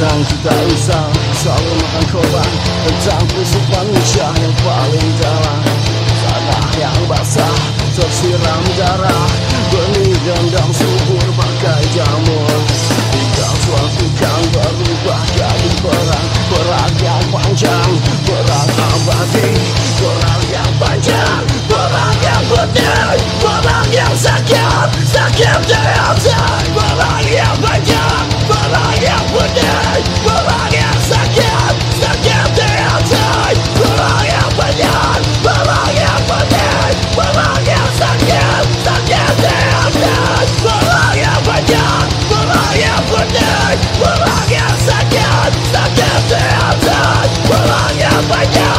伤就在 usah selalu 不是方向 Помоги сокет, сокет ты отдать Помоги поднять